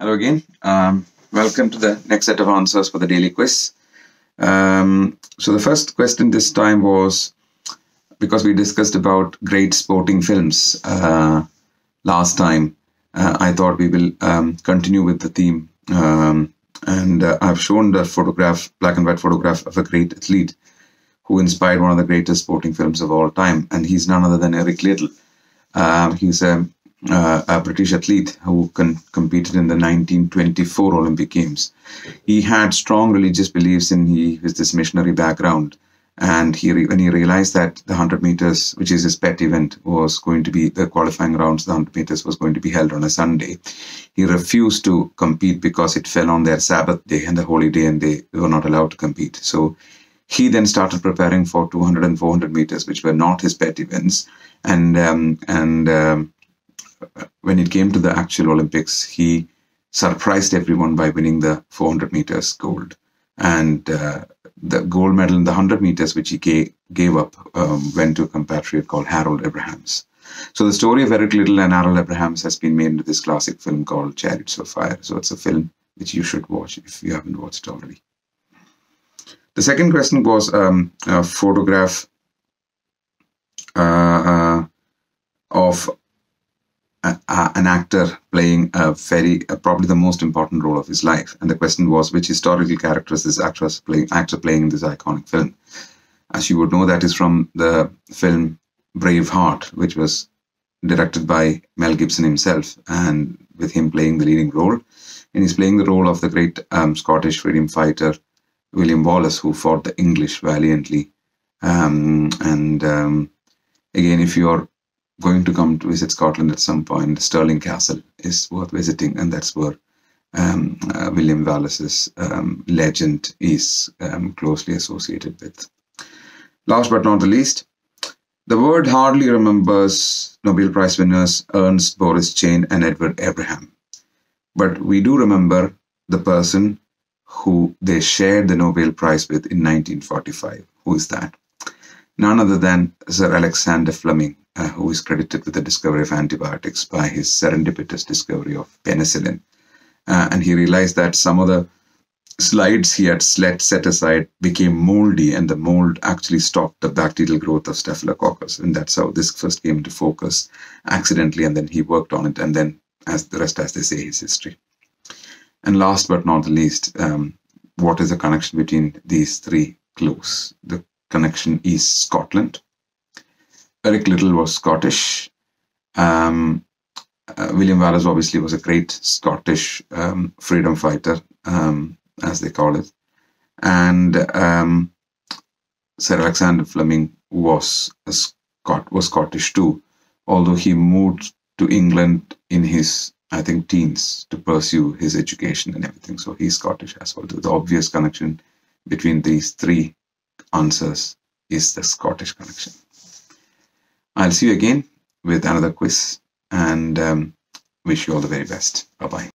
Hello again. Um, welcome to the next set of answers for the daily quiz. Um, so the first question this time was because we discussed about great sporting films uh, last time. Uh, I thought we will um, continue with the theme, um, and uh, I've shown the photograph, black and white photograph of a great athlete who inspired one of the greatest sporting films of all time, and he's none other than Eric Liddell. Uh, he's a uh, a British athlete who con- competed in the 1924 Olympic Games. He had strong religious beliefs and he was this missionary background, and he re- when he realized that the 100 meters, which is his pet event, was going to be the qualifying rounds, the 100 meters was going to be held on a Sunday. He refused to compete because it fell on their Sabbath day and the holy day, and they were not allowed to compete. So he then started preparing for 200 and 400 meters, which were not his pet events, and um, and um, when it came to the actual Olympics, he surprised everyone by winning the 400 meters gold. And uh, the gold medal in the 100 meters, which he gave, gave up, um, went to a compatriot called Harold Abrahams. So the story of Eric Liddell and Harold Abrahams has been made into this classic film called Chariots of Fire. So it's a film which you should watch if you haven't watched it already. The second question was um, a photograph uh, uh, of a, an actor playing a very uh, probably the most important role of his life. And the question was, which historical character is this actress playing actor playing in this iconic film? As you would know, that is from the film Braveheart, which was directed by Mel Gibson himself, and with him playing the leading role. And he's playing the role of the great um, Scottish freedom fighter William Wallace, who fought the English valiantly. Um, and um, again, if you're going to come to visit Scotland at some point, Stirling Castle is worth visiting, and that's where um, uh, William Wallace's um, legend is um, closely associated with. Last but not the least, the world hardly remembers Nobel Prize winners Ernst Boris Chain and Edward Abraham, but we do remember the person who they shared the Nobel Prize with in 1945. Who is that? None other than Sir Alexander Fleming, uh, who is credited with the discovery of antibiotics by his serendipitous discovery of penicillin. Uh, and he realized that some of the slides he had set, set aside became moldy, and the mold actually stopped the bacterial growth of staphylococcus. And that's how this first came into focus accidentally. And then he worked on it, and then, as the rest, as they say, is history. And last but not the least, um, what is the connection between these three clues? The connection is Scotland. Eric Liddell was Scottish. Um, uh, William Wallace obviously was a great Scottish um, freedom fighter, um, as they call it, and um, Sir Alexander Fleming was Scot was Scottish too, although he moved to England in his I think teens to pursue his education and everything. So he's Scottish as well. The obvious connection between these three answers is the Scottish connection. I'll see you again with another quiz and um, wish you all the very best. Bye bye.